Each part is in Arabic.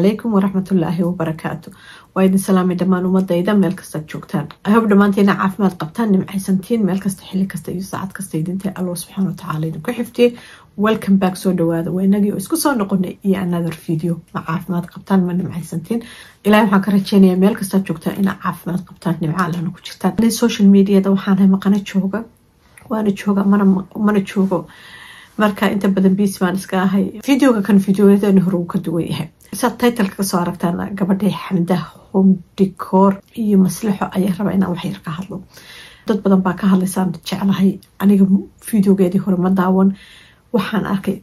calaykum waraxmatullaahi wabarakaatu waa idin salaamay dhammaan ummadayda meel kastaad joogtaan. Ahob dhammaantiina caafimaad qabtaan nimcaysantiin meel kasta xili kasta iyo saacad kasta idintay allah subxaana watacaala idinku xifdiye welcome back soo dhawaada waa inagii isku soo noqonay iyo another video. Ma caafimaad qabtaan ma nimcaysantiin ilahay waxaan ka rajeynayaa meel kastaad joogtaan inaa caafimaad qabtaan nimca ku jirtaan. Social mediada waxaanahay maqana jooga. Waana jooga mana joogo. Marka inta badan biis baan iska ahay. Videoga kan videoyadani hore uu ka duwan yahay saad titleka ka soo aragtaan gabadhay xamda home decor iyo maslaxo ayaa raba inaan wax yar ka hadlo. Dad badan baa ka hadlaysaan jeclahay aniga videogeedii hore ma daawan. Waxaan arkay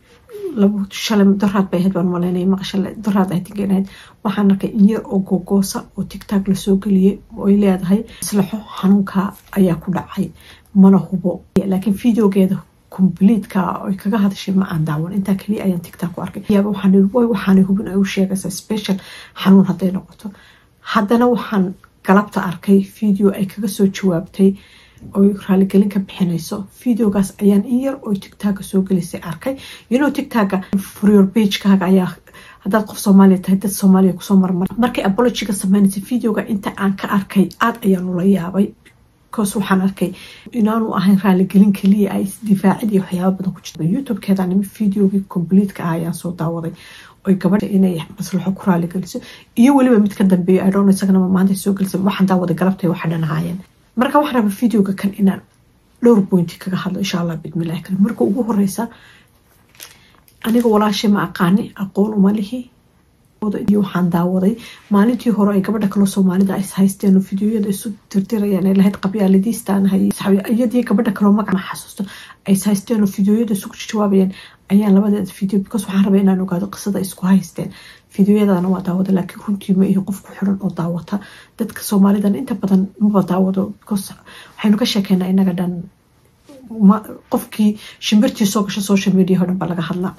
shalay doraad bay ahayd baan malaynay maqashale doraad ay tingenahayd waxaan arkay inyar oo gogoosa oo tigtag la soo geliyey oy leedahay. Maslaxo xanuunka ayaa ku dhacay mana hubo. Laakiin videogeeda completka oy kaga hadashay ma aan daawan intaa kaliya ayaan tigtag ku arkay yaaba waxaana hubin ay u sheegaysaa special xanuun hadday noqoto haddana waxaan galabta arkay video ay kaga soo jawaabtay oy raaligelin ka bixinayso videogaas ayaan in yar oo tigtaga soo gelisay arkay yano tigtaga furior bagekaaga ayaa hadaad qof soomaaliya tahay dad soomaaliya ku soo marmar markay abologiga sameynaysa videoga inta aan ka arkay aada ayaan ula yaabay bcause waxaan arkay inaanu ahayn raaligelin kaliya ay difaacid iyo waxyaaba badan ku jirta youtube-keeda nima videogii completka ah ayaan soo daawaday oy gabadha inay maslaxo ku raaligeliso iyo weliba mid ka dambeeyo idhon isagana maanta soo gelisa waxaan daawaday galabtay waxa dhanahaayeen marka waxaan raba videoga kan inaan dhowr pointi kaga hadlo insha allah bidmillahi karim marka ugu horeysa aniga walaashay ma aqaani aqoon uma lihi iyo waxaan daawaday maalintii hore ay gabadha kaloo soomaalida is haysteen oo videoyada isu tirtirayaan ay lahayd qabyaaladiistaaniyadii gabadha kaloo magac ma xasuusto ay haysteen oo videoyada isugu jawaabayaan ayaan labadeeda video because waxaan rabay inaan ogaado qisada isku haysteen videoyadana waa daawada laakiin runtii ma ihi qofku xiran oo daawata dadka soomaalidan inta badan maba daawado because waxaynu ka sheekeynaa inaga dhan qofkii shimbirtii soo gasha social media o dhan baa laga hadlaa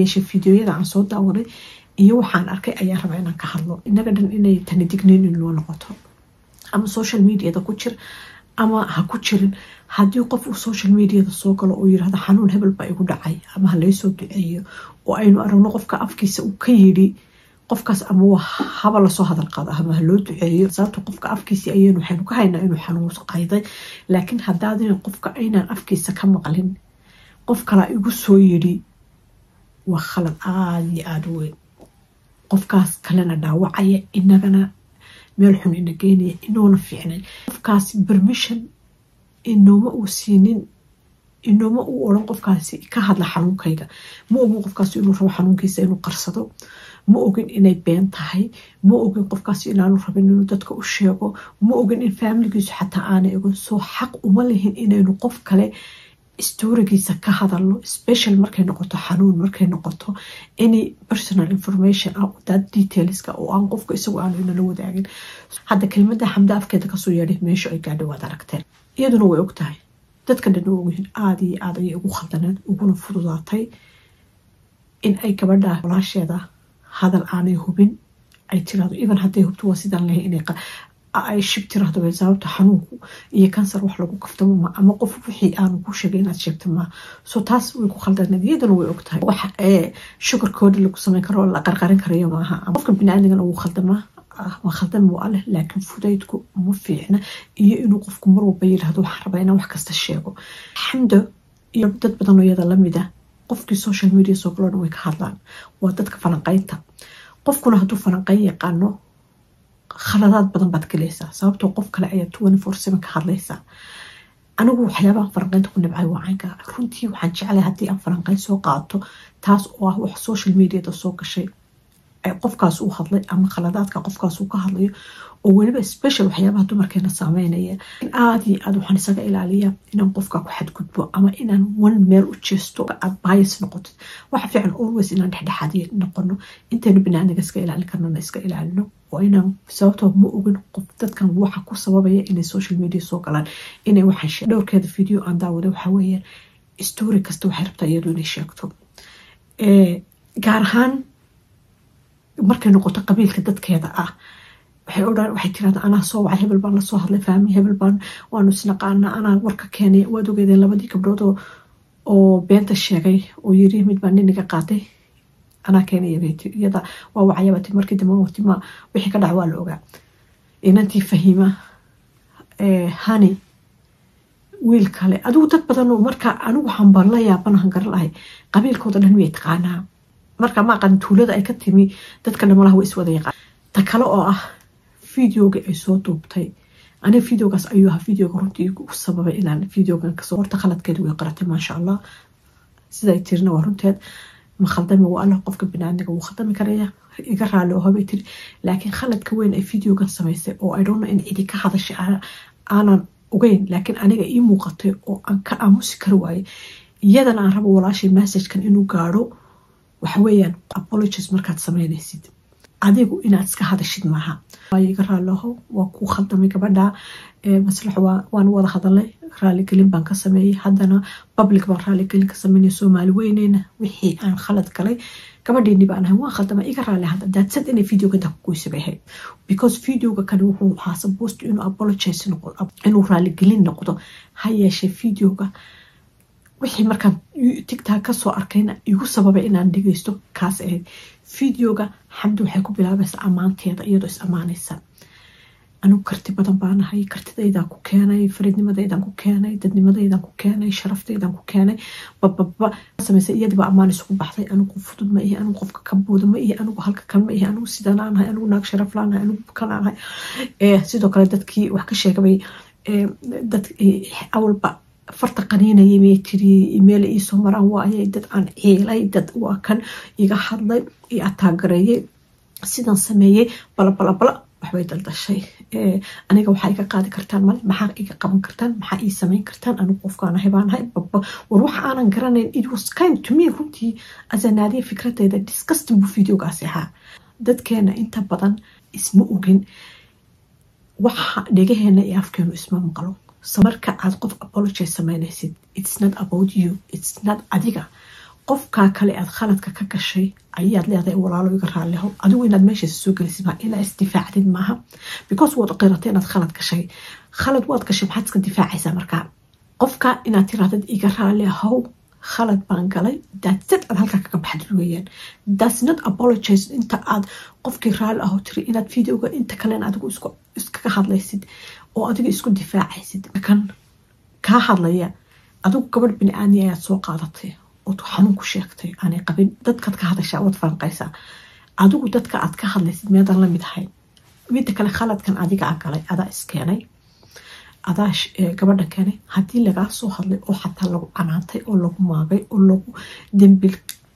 yeeshe videoyada aan soo daawaday iyo waxaan arkay ayaan rabaa inaan ka hadlo. Inaga dhan inay tani digniin in loo noqoto. Ama social mediada ku jir ama ha ku jirin. Haddii qof uu social mediada soo galo oo yiraahdo xanuun hebel baa igu dhacay ama ha laysoo duceeyo oo aynu aragno qofka afkiisa uu ka yidhi qofkaas ama haba la soo hadal qaado ama ha duceeyo. Sababto qofka afkiisii ayaynu waxaynu ka haynaa inuu xanuun qayday laakiin haddaadina qofka aynaan afkiisa ka maqlin qof kalaa igu soo yidhi waa khalad aada iyo aada weyn qofkaas kalena dhaawacaya inagana meel xun ina geynaya inoona fiicnayn. Qofkaas bermission inooma uu siinin inooma uu oran qofkaasi ka hadla xanuunkayga. Ma ogin qofkaasi inuu rabo xanuunkiisa inuu qarsado. Ma ogin inay been tahay. Ma ogin qofkaasi inaanu rabin inuu dadka u sheego. Ma ogin in faamiligiisu xataa aanay ogin soo xaq uma lihin inaynu qof kale storigiisa ka hadalno special markay noqoto xanuun markay noqoto any personal information ah dad detailska oo aan qofka isagu aanu inala wadaagin. Hadda kelmada xamda afkeeda ka soo yeedhay meesha ay gaadhay waad aragteen. Iyaduna way og tahay dadka dhan u ogyihiin aada iyo aada ayay ugu khaldaneen uguna fududaatay in ay gabadha walaasheeda hadal aanay hubin. Ay tiraado even hadday hubto waa sidaan lahay inay ay shib tiraahdo sababta xanuunku iyo kansar wax lagu kaftamo ma ama qof wixii aanu ku sheegay inaad sheegto ma so taas way ku khaldaneed iyaduna way ogtahay waxa ee sugarkooda lagu sameyn karo la qarqarin karayo maaha qofka bini-aadamigana wuu khaldamaa waa khaldan waa leh laakiin fudaydku ma fiicna iyo inuu qofku mar walba yidhaahdo waxaan rabaa inaan wax kasta sheego xamdo iyo dad badan oo iyada lamid ah qofkii social media soo galoo dhan way ka hadlaan waa dadka falanqaynta qofkuna hadduu falanqayn yaqaano خلاصات بدن بعد كليسة سبب توقف كل عيا توني فرصة من كحليسة أنا هو حلبة فرنقين تكون نبعي وعينك. رنتي وحنش على هدي أن فرنقين سوق عطو تاس واه وح سوشيال ميديا تسوق شيء قف كاسو حضلي أما خلاصات كقف كاسو كحضلي وين بس بشر وحلبة هدو مركين الصامينية عادي أدو حنسق إلى عليا إن قف كاكو حد كتبه أما إن ون مير وتشستو بايس نقط واحد فعلا أولوز إن نحدا حديث نقوله أنت نبنا عندك سك إلى عليك أنا نسك إلى عليه oo inaan sababtoo ma ogin qof dadkan waxa ku sababaya inay social media soo galaan inay waxaan dhowrkeeda video aan daawada waxaa weeyaan story kasta waxay rabtaa iyadu inay sheegto gaar ahaan markay noqoto qabiilka dadkeeda ah waxay odhan waxay tirahda anaa soo wacay hebel baan la soo hadlay fahmi hebel baan waanu isnaqaana anaa warka keenay waad ogeedeen labadii gabdhood oo beenta sheegay oo yiri mid baa niniga qaatay anaa keenaya bay tiri iyada waa la ogaa. Inantii fahima hani wiil kale adigu dad badan marka anigu waxaan baan la yaabanahan garan lahay. Qabiilkooda dhan miyay taqaanaa marka ma aqaan tuulada ay ka timi dadka dhamalaha way iswada yaqaan. Ta kale oo ah videoga ay soo duubtay. Aniga videogaas ayuu ahaa videoga runtii u sababay inaan videogan ka soo horta khaladkeeda way qaratay maasha allah. Siday tirina waa runteed allah qofka binaadmiga wuu khaldami karaya iga raali oo habay tiri laakiin khaladka weyn ay videogan samaysay oo i don't know in cidi ka hadashay aanan ogeyn laakiin aniga ii muuqatay oo aan ka aamusi kari waayey iyadana aan rabo walaashay messagekan inuu gaadho waxaweeyaan apologies markaad sameynaysid adigu inaad iska hadashid maaha iga raaliho waa kuu khaldamay gabadha maslax waan wada hadalay raaligelin baan ka sameeyey haddana public baan raaligelin ka sameynay soomaali weyneyna wixii aan khalad galay gabadheeni baan ahay waan khaldama iga raali hadda daadsad inay videoga intaa ku goysa bay ahayd because videoga kani wuxuu ahaa supposed inuu apologize noqdo inuu raaligelin noqdo ha yeeshee videoga wixii markaan tigtaa ka soo arkayna igu sababay inaan dhegeysto kaas ahayd videoga xamdi waxay ku bilaabaysa ammaanteeda iyadoo is ammaanaysa. Anigu karti badan baanahay kartidaydaan ku keenay faridnimadaydan ku keenay dadnimadaydan ku keenay sharaftaydan ku keenay. Bababa sameysa iyadiiba ammaan isugu baxday. Anigu fudud ma ihi anigu qofka ka buuda ma ihi anigu halka kan ma ihi anigu sidanaanahay anigu naag sharaf laanahay anigu kanaanahay sidoo kale dadkii wax ka sheegabay dad awalba farta qaniinayay may tiri meel iisoo maraan waayay dad aan ciilay dad waa kan iga hadlay i ataagareeyay sidan sameeyey balabalabala waxbay daldashay. Aniga waxaa iga qaadi kartaan male maxaa iga qaban kartaan maxaa ii sameyn kartaan anigu qofkaan ahay baan ahay baba war waxa aanan garanayn it was kind to me runtii asanaadiya fikradeyda disgusting buu videogaasi ahaa. Dadkeena inta badan isma ogin waxa dhegaheena iyo afkeenu isma maqlo marka aad qof apologize sameynaysid. Its not about you. Its not adiga. Qofkaa kale aad khaladka ka gashay ayaad leedahay walaalo iga raaliho adigu inaad meeshaas soo gelisid maa inaa isdifaacdid maaha. Because waad qiratay inaad khalad gashay. Khalad waad gashay maxaad iska difaacaysaa markaa qofka inaad tirahdid iga raali ahow khalad baan galay. Daadsad aad halkaa kaga baxdid weeyaan. That's not apologize inta aad qofkii raali aho tiri inaad videoga inta kalena adigu iskaga hadlaysid oo adiga isku difaacaysid kan kaa hadlaya adigu gabadh bini aadmi ayaad soo qaadatay ood xanuun ku sheegtay aanay qabin dadkaad ka hadashaa waad faanqaysaa adigu dadka aad ka hadlaysid meedan la mid ahayn midda kale khaladkan adiga a galay adaa iskeenay adaa gabadhan keenay haddii lagaa soo hadlay oo xataa lagu canaantay oo lagu maagay oo lagu dembil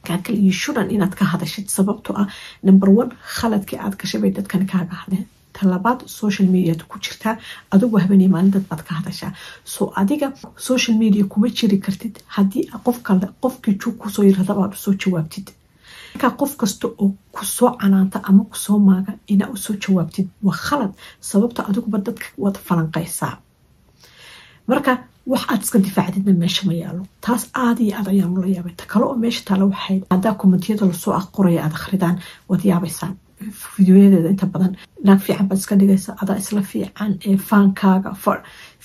kaakal iyo shuran inaad ka hadashid sababtoo ah number one khaladkii aad gashay bay dadkani kaaga hadleen talabaad social mediaad ku jirtaa adigu habeenay maalin baad ka hadashaa so adiga social media kuma jiri kartid haddii qof kale qofkii jug ku soo yirahda baad u soo jawaabtid markaa qof kasta oo ku soo canaanta ama ku soo maaga inaa u soo jawaabtid waa khalad sababta adiguba dadka waad falanqaysaa marka wax aad iska difaacdidna meesha ma yaalo taas aada iyo aad ayaan ula yaabay ta kale oo meesha taala waxayd haddaa kommentiyada la soo aqoraya aad akhridaan waad yaabaysaan fideoyadeeda inta badan. Naag fiican baad iska dhigaysa adaa isla fiican ee faankaaga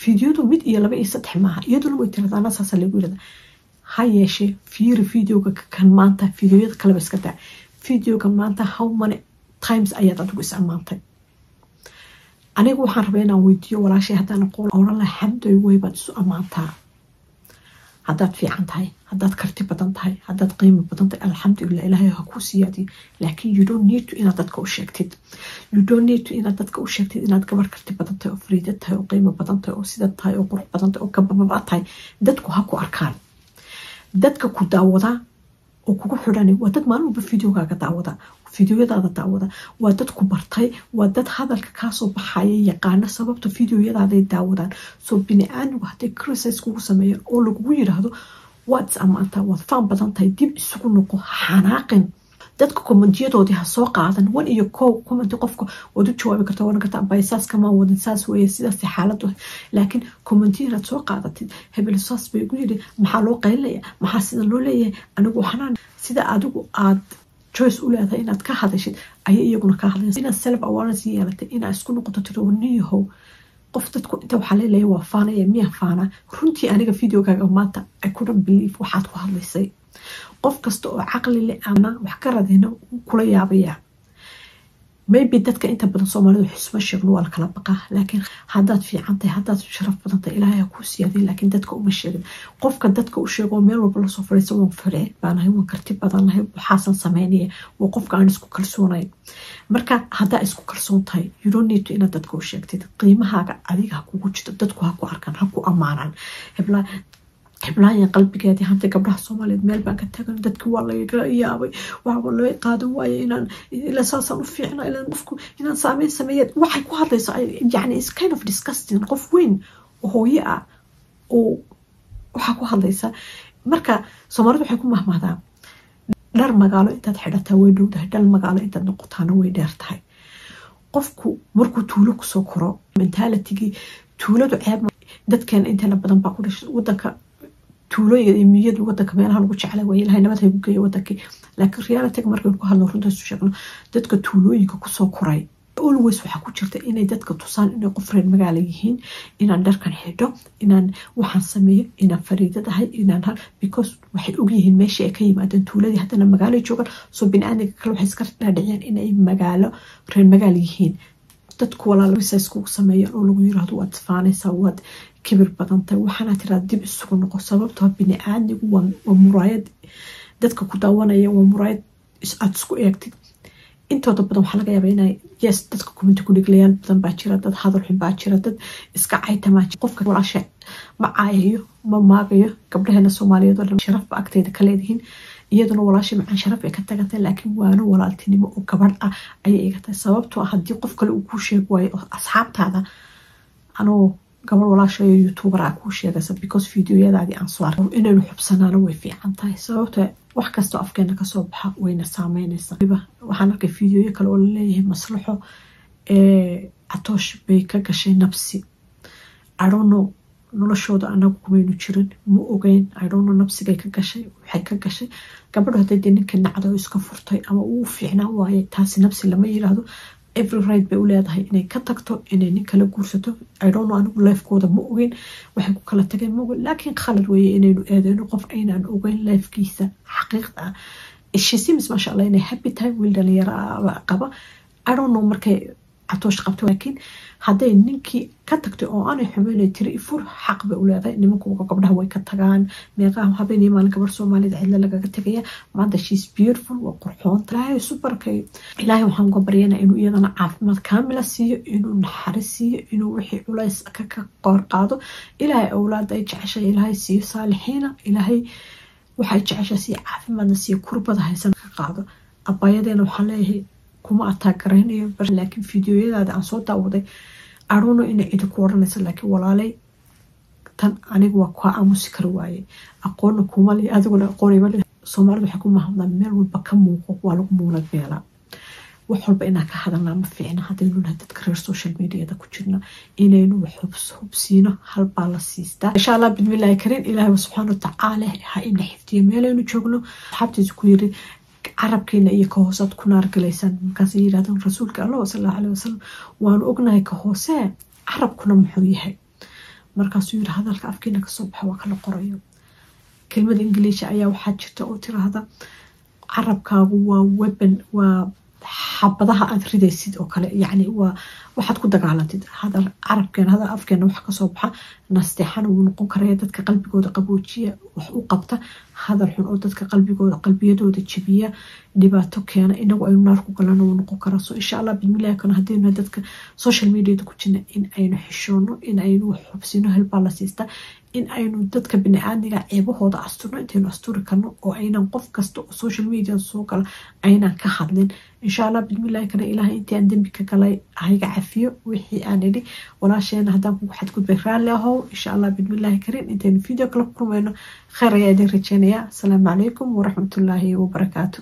fideoyadu mid iyo laba iyo saddex maaha iyaduna way tirada anaa saasa lagu yirahda ha yeeshee fiiri videoga kan maanta fideoyada kaleba iska daa videoga maanta how many times ayaad adigu is ammaantay aniga waxaan rabaa inaan weydiiyo walaashay haddaan qool oran laha xamdoy weybaad isu ammaantaa هادات في عن تاي هادات كرتي بدن تاي هادات قيمة بدن تاي الحمد لله إلهي هكو سيادي لكن you don't need to إنا تدك أشكتت you don't need to إنا تدك أشكتت إنا تكبر كرتي بدن تاي أفريد تاي وقيمة بدن تاي أسيد تاي وقرب بدن تاي وكبر ما تاي دتك هكو أركان. دتك كداودا dad maalin walba videogaaga daawada fideoyadaada daawada waa dad ku bartay waa dad hadalka kaasoo baxaya yaqaana sababta fideoyadaaday daawadaan soo bini-aadmigu hadday crisis kugu sameeyaan oo lagugu yiraahdo waad is ammaantaa waad faan badan tahay dib isugu noqo xanaaqin dadka komentiyadoodii ha soo qaadan wan iyo kow commenti qofka waad u jawaabi kartaa waran kartaa bay saas kama wadin saas weeye sidaas xaaladu laakiin commenti inaad soo qaadatid hebel saas bay ugu yidhi maxaa loo qaylinaya maxaa sida loo leeyahay anigu waxnaan sida adigu aad joyce u leedahay inaad ka hadashid ayay iyaguna kaa hadlaysa inaad self awareness yeelatay inaad isku noqoto tiro niyahow qof dadku inta waxaa leeleeya waa faanaya miya faanaa runtii aniga videogaaga maanta i couldn't believe waxaad ku hadlaysay qof kasta oo caqli leh ama wax ka radina kula yaabaya maybe dadka inta badan soomaalida xusma sheegno waa lakala baqaa laakiin haddaad fiican tahay haddaad sharaf badan tahay ilaahay kuu siyaaday laakiin dadka uma sheegin qofka dadka u sheego meel walba lasoo fadhiisa waan fadhee baanahay waan karti badan lahay waxaasan sameynaya waa qofka aan isku kalsoonayn marka haddaa isku kalsoon tahay you don't need to inaad dadka u sheegtid qiimahaaga adiga ha kugu jirto dadku ha ku arkaan ha ku ammaanaan heblaa حبلاين قلبي قادي هم تقبل حصوم على دميل بقى كتاكل دتك والله يقرأ ياوي وعب الله يقادم ويا إن إلى صار صار فينا إلى نفكو إن سامي سميت واحد واحد يعني it's kind of disgusting. قف وين؟ وهو يا و وحق واحد ليس مركا سمرت بحكم مهما ذا. در مقالة أنت تحدث تودو ده؟ در مقالة أنت نقطان ويدار تاي قفكو مركو تولوك سكرة من تالت تجي تولدو عيب. دت كان أنت لبدن بقولش ودك tuulooyinka iyo miyadu wadanka meelaha lagu jecla way ilahay nabad haygu geeyo wadankii laakiin realityga markaynu ku hadlo runta isu sheegno dadka tuulooyinka kusoo koray always waxaa ku jirta inay dadka tusaan inay qof reer magaala yihiin inaan dharkan xidho inaan waxaan sameeyo inaan fariidadahay inaan because waxay ogyihiin meeshii ay ka yimaadeen tuuladii haddana magaalo joogaan soo bini-aadamka kale waxay iska dhaadhiciyaan inay magaalo reer magaal yihiin dadku walaalisa iskugu sameeyaan oo lagu yiraahdo waad faanaysaa waad كبر بدنته وحنا ترى دي بالسكون قصابة طه بني عادي ومرايد. دتك كتوانا يا ومرايد. إس أتسكو إيكتي أنت هذا بدنا حلقة يا بينا. يس دتك كمان تقولي كليان. بدنا باشرة دت حاضر حين باشرة دت إس كعاي تماشي قف كل عشاء ما عايو ما ما قبل هنا سومالي دول شرف بأكتي دكلي دهين يدنا ولا شيء مع شرف إيكتا قتا. لكن وانو ولا التني ما وكبر أ أي إيكتا. سبب تو أحد يقف كل وكوشة قوي أصحاب هذا أنا gabadh walaashayo youtuber a kuu sheegaysa because videoyadaadii aan soo arko inaynu xubsanaano way fiican tahay. Sababtoo wax kastoo afkeena ka soo baxa wayna saameynaysaa waxaan arkay videoyo kale oo la leeyahay maslaxo catoosh bay ka gashay nabsi. Adono noloshooda anagu kumaynu jirin ma ogeyn. Idono nabsigay ka gashay waxay ka gashay. Gabadho hadday dee ninka nacda oo iska furtay ama uu fiicnaan waaye taasi nabsi lama yiraahdo every right bay u leedahay inay ka tagto inay nin kala guursato idono anigu leefkooda ma ogeyn waxay ku kala tageen ma ogeyn laakiin khalad weeye inaynu eedeyno qof aynaan ogeyn leefkiisa xaqiiqda ah shisimis maasha allah inay happy tahay wiil dhalinyaro qaba idono markay عطوش قبته لكن هذا ننكي كتكت أو أنا حمل تري فور حق بقول هذا إني ممكن قبلها وين كتكان. ميقام هذا إني مالك برسو مالي ده إلا لقى كتكية. ما عنده شيء سبيرفول وقرحون ترى هي سوبر كي. إلهي وهم قبرينا إنه إذا أنا عارف ما كامل سي إنه نحرسي إنه وحي ولا يسأك كقار قادو إلهي أولاد أي جعشة إلهي سي صالحينا. إلهي وحي جعشة سي ما نسي كربة هاي سنة قادو أبايا دينو حلاهي كما أتاكرهني لكن فيديوية داد عن صوت داودي أرونو إنا إدو كورنس لكن والالي تان عنيق واقع موسيكرواي أقول كما لي أدو لأقول إبالي سومالو حكومة هم دا ميل ولبكا موقع والو مولاد بيلا. وحول بإنا كهذا نعم فينا. هذا اللون هاد تكرر سوشيال ميديا دا كتشنا إنا إنو حبس حبسينا هل بالا سيستا. إن شاء الله بدم الله كريم إلهي سبحانه وتعالى. ها إبن حفتي ميلا إنو تشوغنو حابتي زكويري. عرب كينا إيه كهوسات كنار كليسان مكاسي يرادان رسول الله صلى الله عليه وسلم وان اقنا إيه كهوسة عرب كنا محويها مركا سوير هذا الكعف كينا كصبح وكال قرية كلمة إنجليش أيا وحاج شرطة اوتير هذا عرب كاغو ويبن يعني و حبضها أثري ذي سيد أوكل يعني وواحد كده قال تد هذا العرب كان هذا أفكار نوح كصبحة نستحن ونقوم كريدة كقلب جود قبوتشي وحقوقته hadal xun oo dadka qalbigooda qalbiyadooda jebiya dhibaato keena inagu aynu naar ku galana wuu noqon karaa so insha allah bidmillahi kana haddaynu dadka social mediada ku jirna in aynu xishoono in aynu xubsino helbaa la siista in aynu dadka bini-aadmiga ceebahooda asturno intaynu asturi karno oo aynan qof kasta oo social media soo gala aynan ka hadlin insha allah bidmillahi kana ilaahay intii aan dembi ka galay hayga cafiyo wixii aan idhi walaasheena haddaan kugu xadgudbay raalli ahow insha allah bidmillahi karin intaynu video kala kulmayno kheyr ayaa idin rajeynaya asalaamu calaykum waraxmatullaahi wabarakaatu